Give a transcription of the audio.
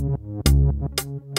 Música